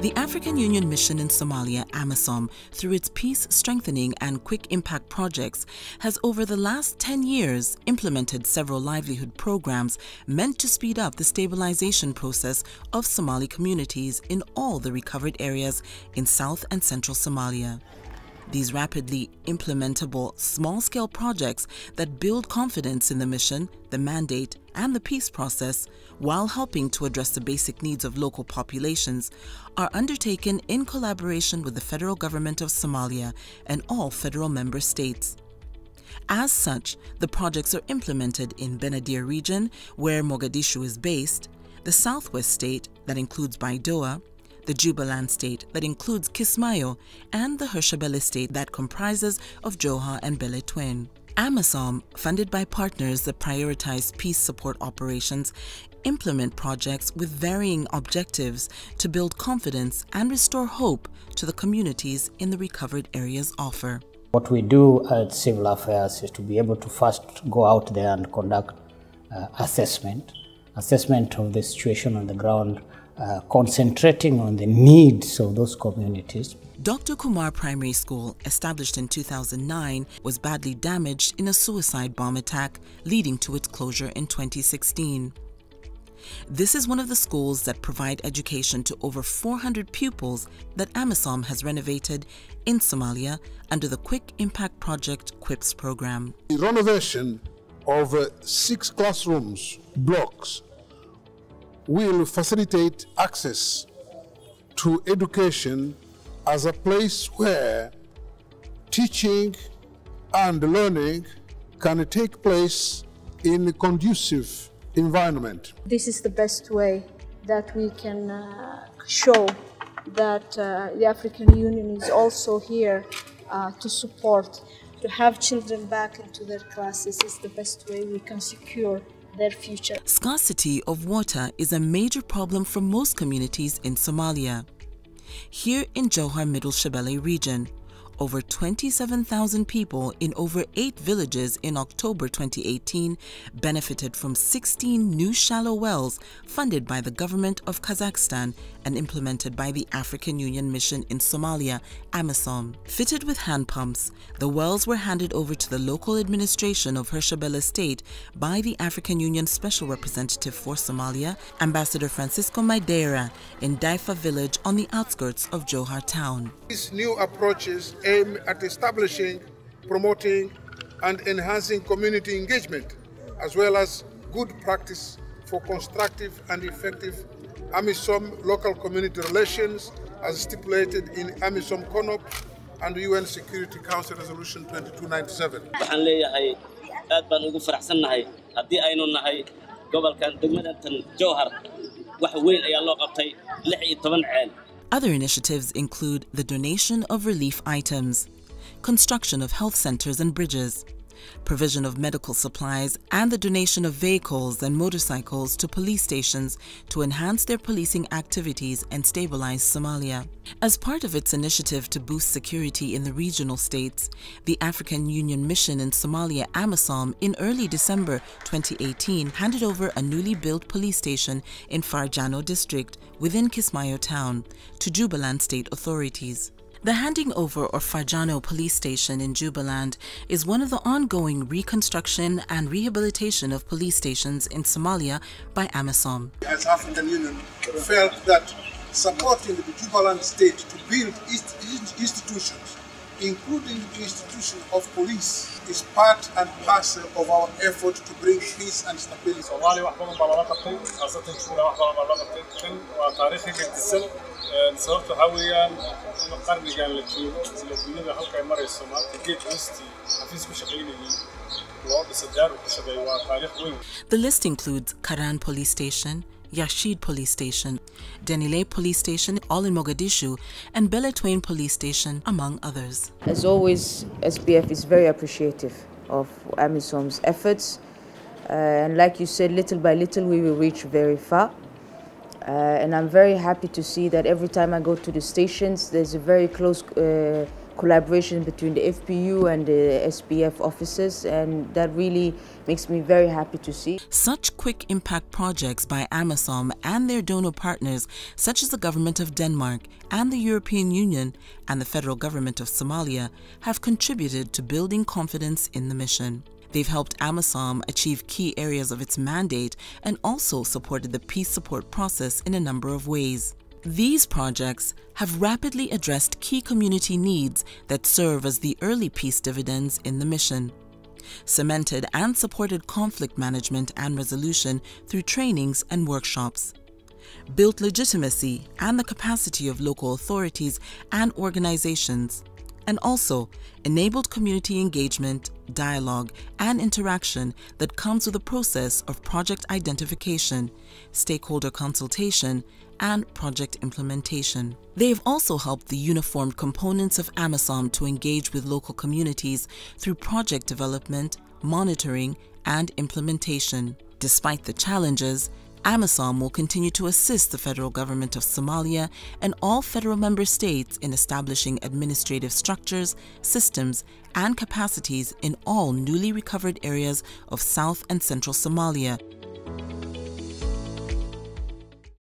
The African Union Mission in Somalia, AMISOM, through its peace strengthening and quick impact projects, has over the last 10 years implemented several livelihood programs meant to speed up the stabilization process of Somali communities in all the recovered areas in South and Central Somalia. These rapidly implementable small scale projects that build confidence in the mission, the mandate, and the peace process while helping to address the basic needs of local populations are undertaken in collaboration with the federal government of Somalia and all federal member states. As such, the projects are implemented in Benadir region, where Mogadishu is based, the southwest state, that includes Baidoa, the Jubaland state that includes Kismayo, and the Hirshabelle state that comprises of Jowhar and Beledweyne. AMISOM, funded by partners that prioritize peace support operations, implement projects with varying objectives to build confidence and restore hope to the communities in the recovered areas offer. What we do at Civil Affairs is to be able to first go out there and conduct uh, assessment, assessment of the situation on the ground, uh, concentrating on the needs of those communities. Dr. Kumar Primary School, established in 2009, was badly damaged in a suicide bomb attack, leading to its closure in 2016. This is one of the schools that provide education to over 400 pupils that AMISOM has renovated in Somalia under the Quick Impact Project QIPs program. The renovation of uh, six classrooms blocks will facilitate access to education as a place where teaching and learning can take place in a conducive environment. This is the best way that we can uh, show that uh, the African Union is also here uh, to support. To have children back into their classes is the best way we can secure their future. Scarcity of water is a major problem for most communities in Somalia. Here in Jowhar Middle Shabelle region, over 27,000 people in over eight villages in October 2018 benefited from 16 new shallow wells funded by the government of Kazakhstan and implemented by the African Union Mission in Somalia, AMISOM. Fitted with hand pumps, the wells were handed over to the local administration of Hirshabelle State by the African Union Special Representative for Somalia, Ambassador Francisco Madeira, in Daifa village on the outskirts of Jowhar town. These new approaches aim at establishing, promoting, and enhancing community engagement, as well as good practice for constructive and effective AMISOM local community relations as stipulated in AMISOM CONOP and UN Security Council Resolution 2297. waxaan leeyahay aad baan ugu faraxsannahay haddii aynu nahay gobolkan degmadantan jowhar wax weyn ayaa loo qabtay lix iyo toban ceel Other initiatives include the donation of relief items, construction of health centers and bridges, provision of medical supplies, and the donation of vehicles and motorcycles to police stations to enhance their policing activities and stabilize Somalia. As part of its initiative to boost security in the regional states, the African Union Mission in Somalia, AMISOM, in early December 2018 handed over a newly built police station in Farjano district within Kismayo town to Jubaland state authorities. The handing over of Farjano police station in Jubaland is one of the ongoing reconstruction and rehabilitation of police stations in Somalia by AMISOM. As African Union felt that supporting the Jubaland state to build ist- institutions, including the institution of police, is part and parcel of our effort to bring peace and stability. soomaaliya wax badan baa lala qabtay khaasatan juula wax badan baa lala qabtay kan waa taariikhi gedisan sababta waxaa weeyaan in qarnigan la joogo sila duniyada halkay marayso maanta geed hoostii xafiis ku shaqaynayay loo dhisa daar ku shaqeeyo waa taariikh weyn The list includes Karan Police Station, Yaqshid Police Station, Dayniile Police Station, all in Mogadishu, and Beledweyne Police Station, among others. As always, SPF is very appreciative of AMISOM's efforts. Uh, and like you said, little by little, we will reach very far. Uh, and I'm very happy to see that every time I go to the stations, there's a very close uh, collaboration between the FPU and the SPF offices and that really makes me very happy to see. Such quick impact projects by AMISOM and their donor partners, such as the government of Denmark and the European Union and the federal government of Somalia, have contributed to building confidence in the mission. They've helped AMISOM achieve key areas of its mandate and also supported the peace support process in a number of ways. These projects have rapidly addressed key community needs that serve as the early peace dividends in the mission, cemented and supported conflict management and resolution through trainings and workshops, built legitimacy and the capacity of local authorities and organizations, and also enabled community engagement, dialogue, and interaction that comes with the process of project identification, stakeholder consultation, and project implementation. They have also helped the uniformed components of AMISOM to engage with local communities through project development, monitoring, and implementation. Despite the challenges, AMISOM will continue to assist the federal government of Somalia and all federal member states in establishing administrative structures, systems, and capacities in all newly recovered areas of South and Central Somalia